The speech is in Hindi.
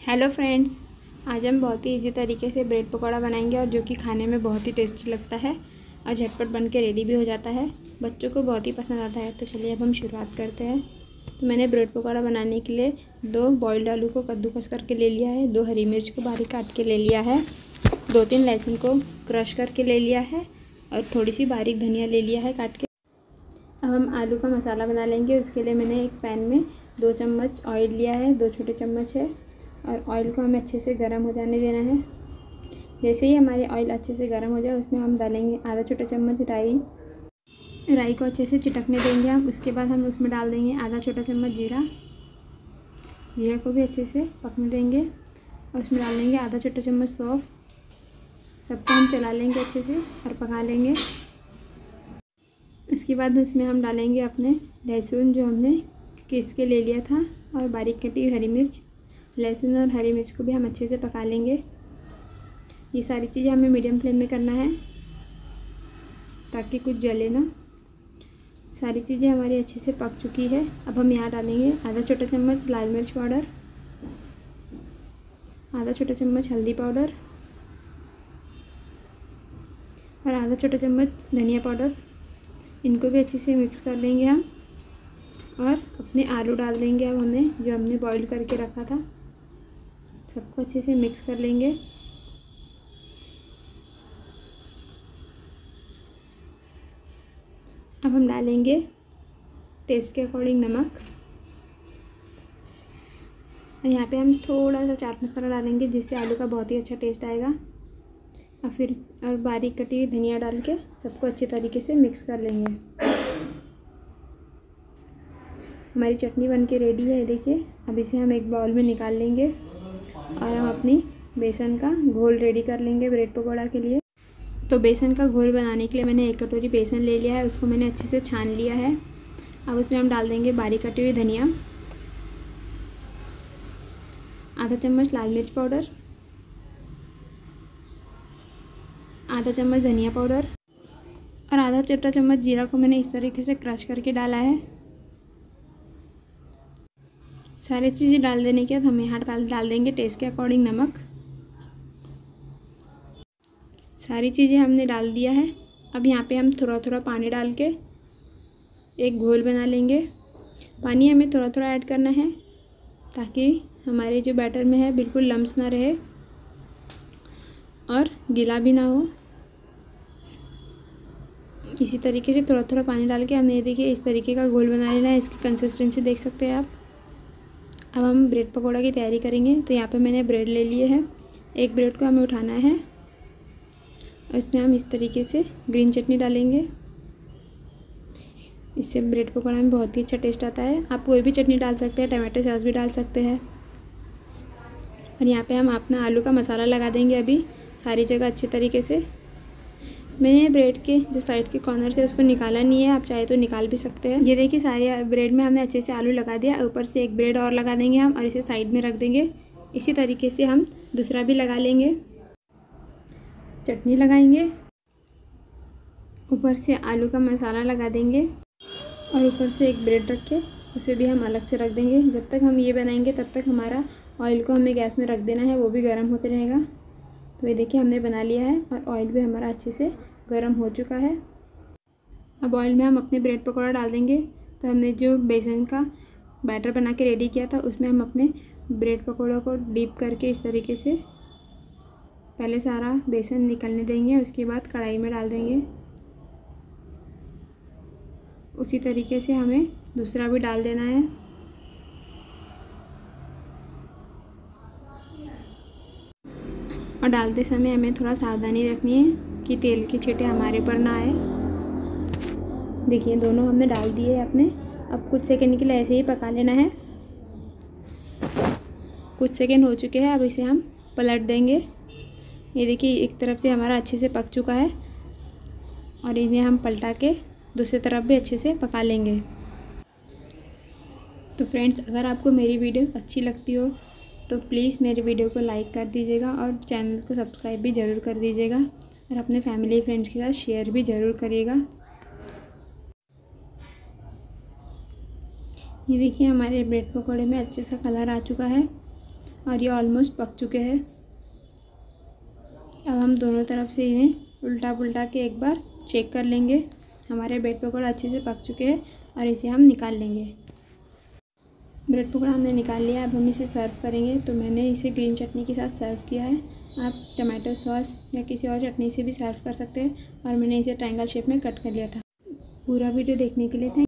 हेलो फ्रेंड्स आज हम बहुत ही इजी तरीके से ब्रेड पकौड़ा बनाएँगे और जो कि खाने में बहुत ही टेस्टी लगता है और झटपट बन के रेडी भी हो जाता है। बच्चों को बहुत ही पसंद आता है तो चलिए अब हम शुरुआत करते हैं। तो मैंने ब्रेड पकौड़ा बनाने के लिए दो बॉइल्ड आलू को कद्दूकस करके ले लिया है, दो हरी मिर्च को बारीक काट के ले लिया है, दो तीन लहसुन को क्रश करके ले लिया है और थोड़ी सी बारीक धनिया ले लिया है काट के। अब हम आलू का मसाला बना लेंगे, उसके लिए मैंने एक पैन में दो चम्मच ऑयल लिया है, दो छोटे चम्मच है। और ऑयल को हमें अच्छे से गर्म हो जाने देना है। जैसे ही हमारे ऑयल अच्छे से गर्म हो जाए, उसमें हम डालेंगे आधा छोटा चम्मच राई। राई को अच्छे से चिटकने देंगे हम। उसके बाद हम उसमें डाल देंगे आधा छोटा चम्मच जीरा। जीरा को भी अच्छे से पकने देंगे और उसमें डाल देंगे आधा छोटा चम्मच सौंफ। सबको हम चला लेंगे अच्छे से और पका लेंगे। उसके बाद उसमें हम डालेंगे अपने लहसुन जो हमने किस के ले लिया था और बारीक कटी हरी मिर्च। लहसुन और हरी मिर्च को भी हम अच्छे से पका लेंगे। ये सारी चीज़ें हमें मीडियम फ्लेम में करना है, ताकि कुछ जले ना। सारी चीज़ें हमारी अच्छे से पक चुकी है। अब हम यहाँ डालेंगे आधा छोटा चम्मच लाल मिर्च पाउडर, आधा छोटा चम्मच हल्दी पाउडर और आधा छोटा चम्मच धनिया पाउडर। इनको भी अच्छे से मिक्स कर लेंगे हम और अपने आलू डाल देंगे अब हमें, जो हमने बॉईल करके रखा था। सबको अच्छे से मिक्स कर लेंगे। अब हम डालेंगे टेस्ट के अकॉर्डिंग नमक। यहाँ पे हम थोड़ा सा चाट मसाला डालेंगे, जिससे आलू का बहुत ही अच्छा टेस्ट आएगा। और फिर और बारीक कटी हुई धनिया डाल के सबको अच्छे तरीके से मिक्स कर लेंगे। हमारी चटनी बन के रेडी है, देखिए। अब इसे हम एक बाउल में निकाल लेंगे। और हम अपनी बेसन का घोल रेडी कर लेंगे ब्रेड पकौड़ा के लिए। तो बेसन का घोल बनाने के लिए मैंने एक कटोरी बेसन ले लिया है, उसको मैंने अच्छे से छान लिया है। अब उसमें हम डाल देंगे बारीक कटी हुई धनिया, आधा चम्मच लाल मिर्च पाउडर, आधा चम्मच धनिया पाउडर और आधा छोटा चम्मच जीरा को मैंने इस तरीके से क्रश करके डाला है। सारी चीज़ें डाल देने के बाद हम यहाँ डाल डाल देंगे टेस्ट के अकॉर्डिंग नमक। सारी चीज़ें हमने डाल दिया है। अब यहाँ पे हम थोड़ा थोड़ा पानी डाल के एक घोल बना लेंगे। पानी हमें थोड़ा थोड़ा ऐड करना है ताकि हमारे जो बैटर में है बिल्कुल लम्स ना रहे और गीला भी ना हो। इसी तरीके से थोड़ा थोड़ा पानी डाल के हमने ये देखिए इस तरीके का घोल बना लेना है। इसकी कंसिस्टेंसी देख सकते हैं आप। अब हम ब्रेड पकौड़ा की तैयारी करेंगे। तो यहाँ पे मैंने ब्रेड ले लिए है। एक ब्रेड को हमें उठाना है। और इसमें हम इस तरीके से ग्रीन चटनी डालेंगे। इससे ब्रेड पकौड़ा में बहुत ही अच्छा टेस्ट आता है। आप कोई भी चटनी डाल सकते हैं टमाटो सॉस भी डाल सकते हैं। और यहाँ पे हम अपना आलू का मसाला लगा देंगे अभी। सारी जगह अच्छे तरीके से। मैंने ब्रेड के जो साइड के कॉर्नर से उसको निकाला नहीं है, आप चाहे तो निकाल भी सकते हैं। ये देखिए, सारे ब्रेड में हमने अच्छे से आलू लगा दिया, ऊपर से एक ब्रेड और लगा देंगे हम और इसे साइड में रख देंगे। इसी तरीके से हम दूसरा भी लगा लेंगे। चटनी लगाएँगे। ऊपर से आलू का मसाला लगा देंगे और ऊपर से एक ब्रेड रख के उसे भी हम अलग से रख देंगे। जब तक हम ये बनाएँगे, तब तक हमारा ऑयल को हमें गैस में रख देना है, वो भी गर्म होते रहेगा। तो ये देखिए, हमने बना लिया है और ऑयल भी हमारा अच्छे से गर्म हो चुका है। अब ऑयल में हम अपने ब्रेड पकौड़ा डाल देंगे। तो हमने जो बेसन का बैटर बना के रेडी किया था, उसमें हम अपने ब्रेड पकौड़ों को डीप करके इस तरीके से पहले सारा बेसन निकलने देंगे, उसके बाद कढ़ाई में डाल देंगे। उसी तरीके से हमें दूसरा भी डाल देना है। और डालते समय हमें थोड़ा सावधानी रखनी है कि तेल की छिटे हमारे पर ना आए। देखिए, दोनों हमने डाल दिए अपने। अब कुछ सेकंड के लिए ऐसे ही पका लेना है। कुछ सेकंड हो चुके हैं, अब इसे हम पलट देंगे। ये देखिए, एक तरफ़ से हमारा अच्छे से पक चुका है और इन्हें हम पलटा के दूसरी तरफ़ भी अच्छे से पका लेंगे। तो फ्रेंड्स, अगर आपको मेरी वीडियो अच्छी लगती हो तो प्लीज़ मेरे वीडियो को लाइक कर दीजिएगा और चैनल को सब्सक्राइब भी ज़रूर कर दीजिएगा और अपने फैमिली फ्रेंड्स के साथ शेयर भी ज़रूर करिएगा। ये देखिए, हमारे ब्रेड पकौड़े में अच्छे सा कलर आ चुका है और ये ऑलमोस्ट पक चुके हैं। अब हम दोनों तरफ़ से इन्हें उल्टा पुल्टा के एक बार चेक कर लेंगे। हमारे ब्रेड पकौड़े अच्छे से पक चुके हैं और इसे हम निकाल लेंगे। ब्रेड पकौड़ा हमने निकाल लिया अब हम इसे सर्व करेंगे। तो मैंने इसे ग्रीन चटनी के साथ सर्व किया है। आप टमाटो सॉस या किसी और चटनी से भी सर्व कर सकते हैं। और मैंने इसे ट्रायंगल शेप में कट कर लिया था। पूरा वीडियो देखने के लिए थैंक